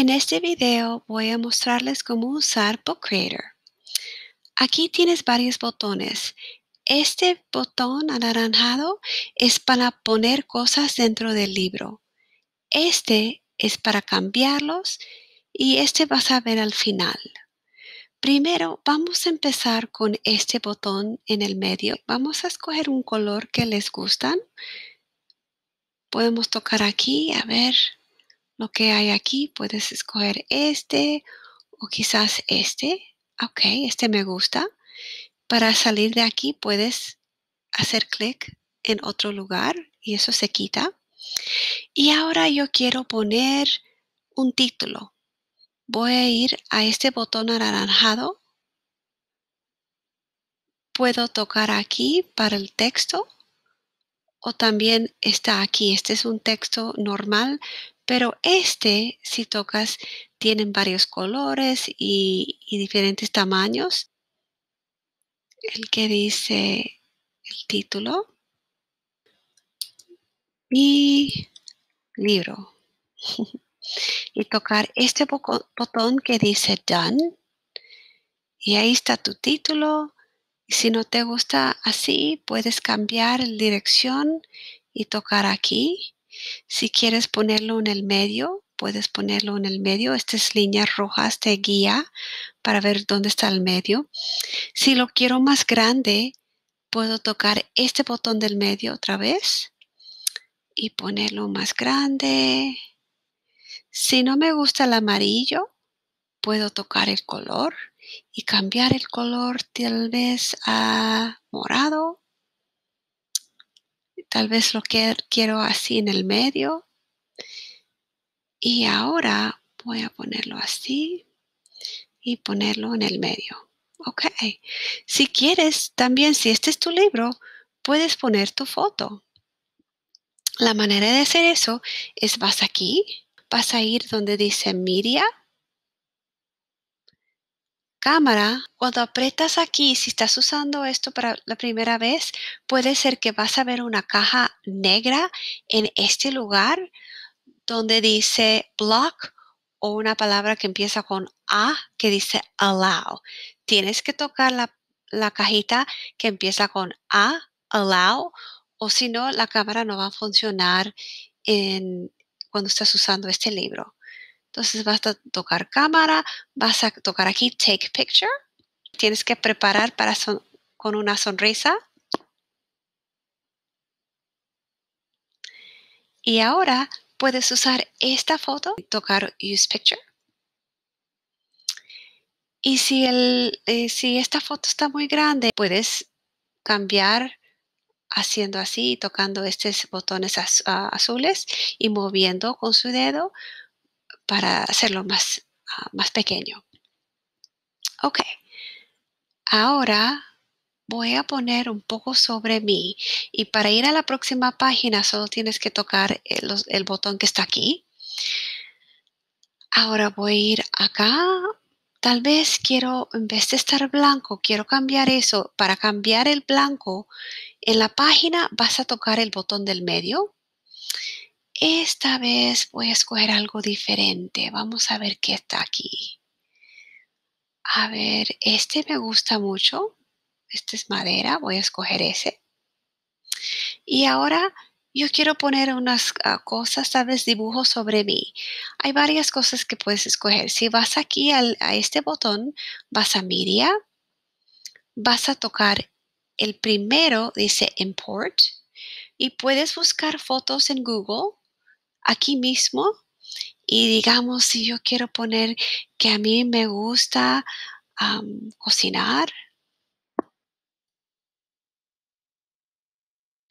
En este video voy a mostrarles cómo usar Book Creator. Aquí tienes varios botones. Este botón anaranjado es para poner cosas dentro del libro. Este es para cambiarlos y este vas a ver al final. Primero vamos a empezar con este botón en el medio. Vamos a escoger un color que les gustan. Podemos tocar aquí, a ver lo que hay aquí. Puedes escoger este o quizás este. Ok, este me gusta. Para salir de aquí puedes hacer clic en otro lugar y eso se quita. Y ahora yo quiero poner un título voy a ir a este botón anaranjado. Puedo tocar aquí para el texto o también está aquí. Este es un texto normal, pero este, si tocas, tienen varios colores y, diferentes tamaños. El que dice el título y libro. y tocar este botón que dice Done. Y ahí está tu título. Si no te gusta así, puedes cambiar la dirección y tocar aquí. Si quieres ponerlo en el medio, puedes ponerlo en el medio. Estas líneas rojas te guía para ver dónde está el medio. Si lo quiero más grande, puedo tocar este botón del medio otra vez y ponerlo más grande. Si no me gusta el amarillo, puedo tocar el color y cambiar el color tal vez a morado. Tal vez lo quiero así en el medio. Y ahora voy a ponerlo así y ponerlo en el medio. Ok. Si quieres, también si este es tu libro, puedes poner tu foto. La manera de hacer eso es vas aquí vas a ir donde dice Media. Cámara, cuando apretas aquí, si estás usando esto para la primera vez, puede ser que vas a ver una caja negra en este lugar donde dice block o una palabra que empieza con A que dice allow. Tienes que tocar la, la cajita que empieza con A, allow, o si no, la cámara no va a funcionar cuando estás usando este libro. Entonces vas a tocar cámara, vas a tocar aquí Take Picture. Tienes que preparar para con una sonrisa. Y ahora puedes usar esta foto y tocar Use Picture. Y si, el, eh, si esta foto está muy grande, puedes cambiar haciendo así, tocando estos botones azules y moviendo con su dedo para hacerlo más, ah, más pequeño. Ok, ahora voy a poner un poco sobre mí y para ir a la próxima página solo tienes que tocar el, el botón que está aquí. Ahora voy a ir acá Tal vez quiero, en vez de estar blanco, quiero cambiar eso. Para cambiar el blanco, en la página vas a tocar el botón del medio. Esta vez voy a escoger algo diferente. Vamos a ver qué está aquí. A ver, este me gusta mucho. Este es madera. Voy a escoger ese. Y ahora yo quiero poner unas ah, cosas, tal vez dibujos sobre mí. Hay varias cosas que puedes escoger. Si vas aquí a este botón, vas a Media, vas a tocar el primero, dice Import, y puedes buscar fotos en Google aquí mismo. Y digamos, si yo quiero poner que a mí me gusta cocinar,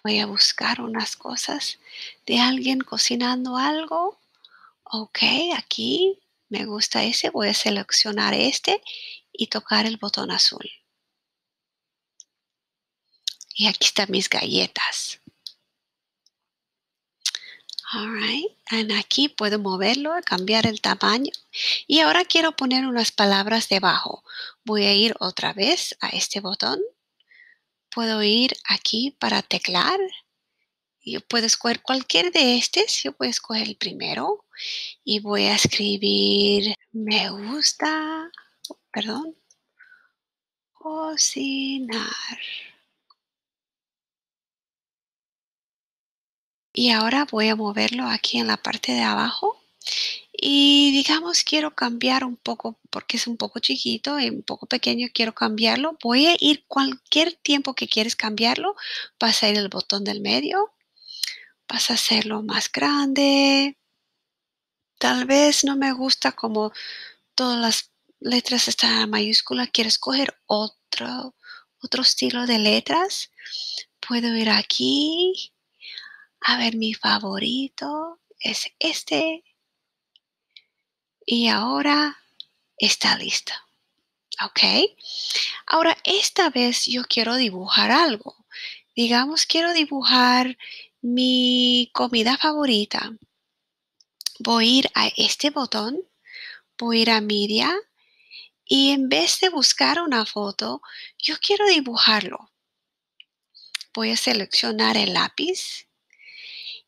Voy a buscar unas cosas de alguien cocinando algo. Ok, aquí me gusta ese. Voy a seleccionar este y tocar el botón azul. Y aquí están mis galletas. Alright, aquí puedo moverlo, cambiar el tamaño. Y ahora quiero poner unas palabras debajo. Voy a ir otra vez a este botón puedo ir aquí para teclar Yo puedo escoger cualquier de estos. Yo a escoger el primero y voy a escribir me gusta, perdón, cocinar. Y ahora voy a moverlo aquí en la parte de abajo. Y digamos, quiero cambiar un poco, porque es un poco chiquito y un poco pequeño, quiero cambiarlo. Voy a ir cualquier tiempo que quieres cambiarlo, vas a ir al botón del medio, vas a hacerlo más grande. Tal vez no me gusta como todas las letras están en mayúscula, quiero escoger otro, otro estilo de letras. Puedo ir aquí a ver, mi favorito es este. Y ahora está lista. ¿Ok? Ahora, esta vez yo quiero dibujar algo. Digamos, quiero dibujar mi comida favorita. Voy a ir a este botón, voy a ir a media y en vez de buscar una foto, yo quiero dibujarlo. Voy a seleccionar el lápiz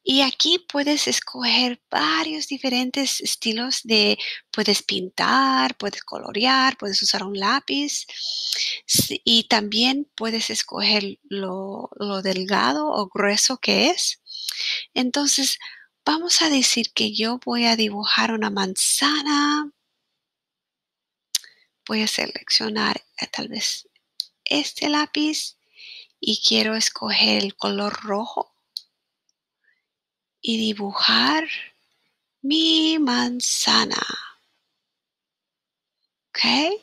y aquí puedes escoger varios diferentes estilos de, puedes pintar, puedes colorear, puedes usar un lápiz y también puedes escoger lo, lo delgado o grueso que es. Entonces, vamos a decir que yo voy a dibujar una manzana. Voy a seleccionar eh, tal vez este lápiz y quiero escoger el color rojo y dibujar mi manzana. ¿Ok?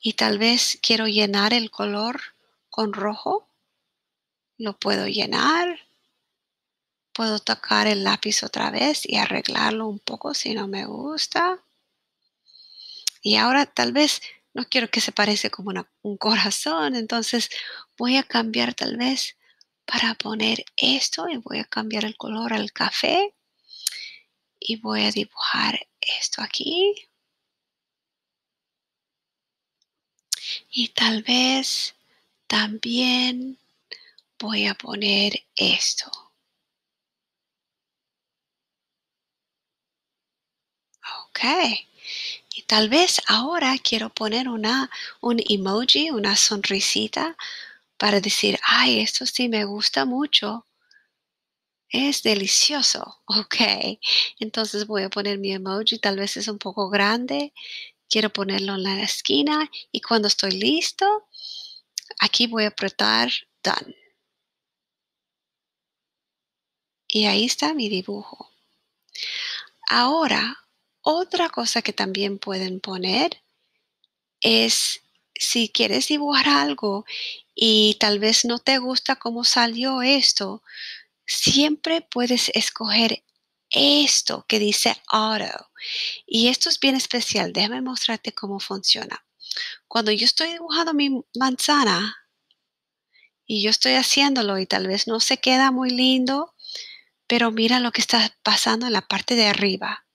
Y tal vez quiero llenar el color con rojo. Lo puedo llenar. Puedo tocar el lápiz otra vez y arreglarlo un poco si no me gusta. Y ahora tal vez no quiero que se parezca como un corazón, entonces voy a cambiar tal vez para poner esto y voy a cambiar el color al café y voy a dibujar esto aquí. Y tal vez también voy a poner esto. Ok. Y tal vez ahora quiero poner una, un emoji, una sonrisita para decir, ay, esto sí me gusta mucho. Es delicioso. Ok. Entonces voy a poner mi emoji. Tal vez es un poco grande. Quiero ponerlo en la esquina. Y cuando estoy listo, aquí voy a apretar Done. Y ahí está mi dibujo. Ahora, otra cosa que también pueden poner es si quieres dibujar algo y tal vez no te gusta cómo salió esto, siempre puedes escoger esto que dice auto. Y esto es bien especial. Déjame mostrarte cómo funciona. Cuando yo estoy dibujando mi manzana y yo estoy haciéndolo y tal vez no se queda muy lindo, pero mira lo que está pasando en la parte de arriba.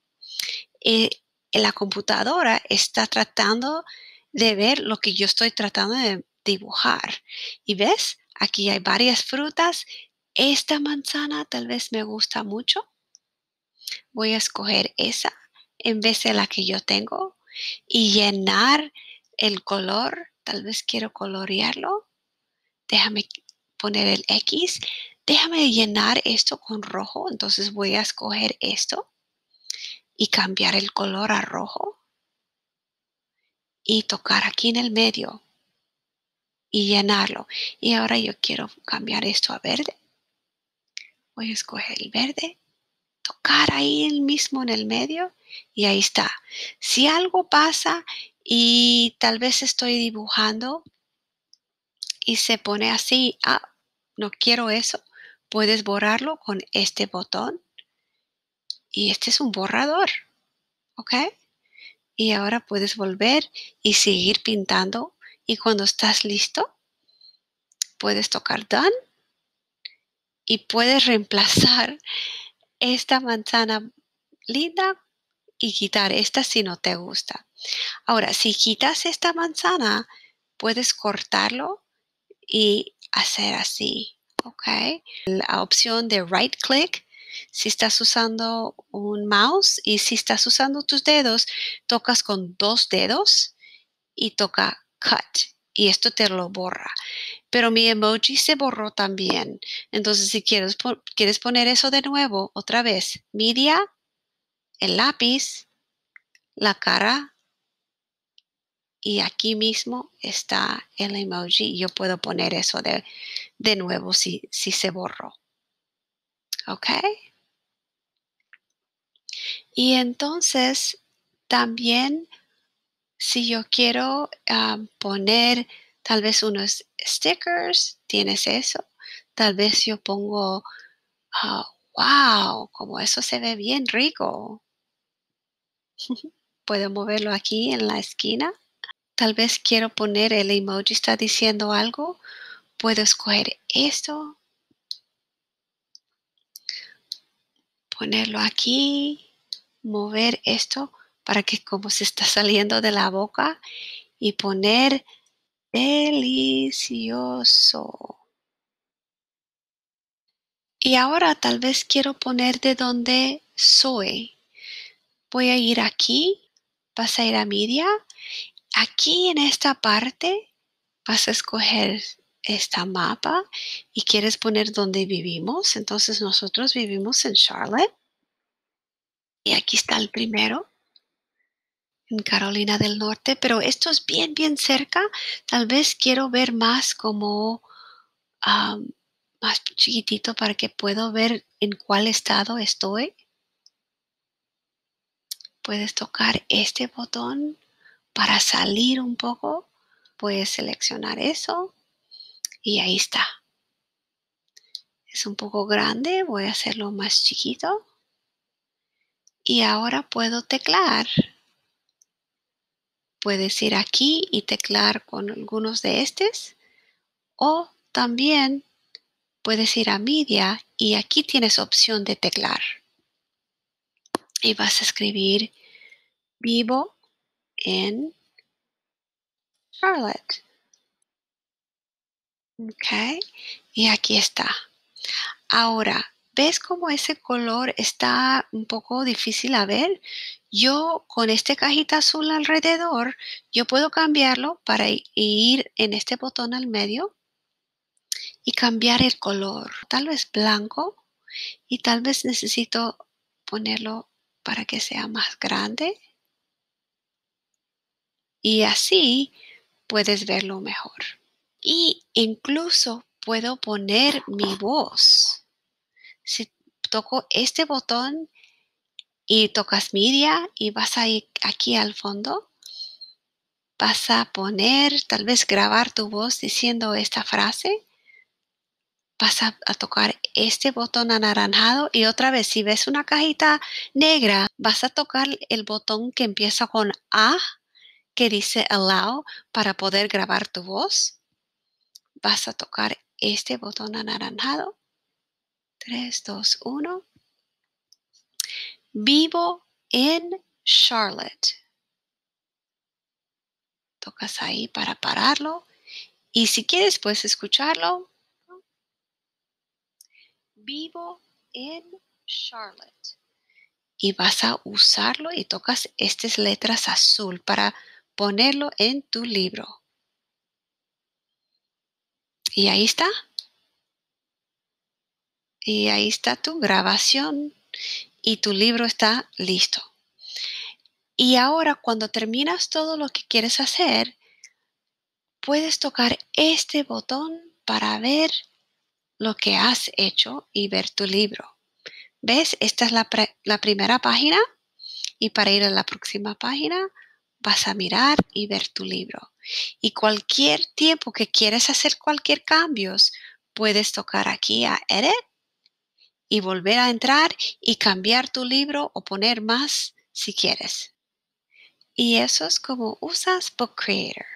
Eh, la computadora está tratando de ver lo que yo estoy tratando de dibujar. Y ves, aquí hay varias frutas. Esta manzana tal vez me gusta mucho. Voy a escoger esa en vez de la que yo tengo y llenar el color. Tal vez quiero colorearlo. Déjame poner el X. Déjame llenar esto con rojo. Entonces voy a escoger esto y cambiar el color a rojo y tocar aquí en el medio y llenarlo. Y ahora yo quiero cambiar esto a verde. Voy a escoger el verde, tocar ahí mismo en el medio y ahí está. Si algo pasa y tal vez estoy dibujando y se pone así, ah, no quiero eso, puedes borrarlo con este botón. Y este es un borrador, ¿ok? y ahora puedes volver y seguir pintando y cuando estás listo puedes tocar done y puedes reemplazar esta manzana linda y quitar esta si no te gusta. Ahora, si quitas esta manzana, puedes cortarlo y hacer así. ¿ok? La opción de right click si estás usando un mouse y si estás usando tus dedos, tocas con dos dedos y toca cut y esto te lo borra. Pero mi emoji se borró también. Entonces, si quieres, quieres poner eso de nuevo, otra vez, media, el lápiz, la cara y aquí mismo está el emoji. Yo puedo poner eso de, de nuevo si, si se borró. ¿Ok? Y entonces también si yo quiero ah, poner tal vez unos stickers, tienes eso. Tal vez yo pongo, wow, oh, como eso se ve bien rico. Puedo moverlo aquí en la esquina. Tal vez quiero poner el emoji está diciendo algo. Puedo escoger esto. Ponerlo aquí. Mover esto para que como se está saliendo de la boca y poner delicioso. Y ahora tal vez quiero poner de donde soy. Voy a ir aquí, vas a ir a media. Aquí en esta parte vas a escoger esta mapa y quieres poner donde vivimos. Entonces nosotros vivimos en Charlotte. Y aquí está el primero en Carolina del Norte, pero esto es bien, bien cerca. Tal vez quiero ver más como más chiquitito para que puedo ver en cuál estado estoy. Puedes tocar este botón para salir un poco. Puedes seleccionar eso y ahí está. Es un poco grande, voy a hacerlo más chiquito. Y ahora puedo teclar puedes ir aquí y teclar con algunos de estos o también puedes ir a media y aquí tienes opción de teclar y vas a escribir vivo en Charlotte. Ok, y aquí está. Ahora, ¿ves cómo ese color está un poco difícil a ver? Yo con este cajita azul alrededor, yo puedo cambiarlo para ir en este botón al medio y cambiar el color. Tal vez blanco y tal vez necesito ponerlo para que sea más grande. Y así puedes verlo mejor. Y incluso puedo poner mi voz. Si toco este botón y tocas media y vas a ir aquí al fondo. Vas a poner, tal vez grabar tu voz diciendo esta frase. Vas a, tocar este botón anaranjado y otra vez, si ves una cajita negra, vas a tocar el botón que empieza con A, que dice Allow, para poder grabar tu voz. Vas a tocar este botón anaranjado. 3, 2, 1 Vivo en Charlotte. Tocas ahí para pararlo. Y si quieres, puedes escucharlo. Vivo en Charlotte. Y vas a usarlo y tocas estas letras azul para ponerlo en tu libro. Y ahí está. Y ahí está tu grabación y tu libro está listo. Y ahora cuando terminas todo lo que quieres hacer, puedes tocar este botón para ver lo que has hecho y ver tu libro. ¿Ves? Esta es la, la primera página y para ir a la próxima página vas a mirar y ver tu libro. Y cualquier tiempo que quieres hacer cualquier cambios, puedes tocar aquí a Edit y volver a entrar y cambiar tu libro o poner más si quieres. Y eso es como usas Book Creator.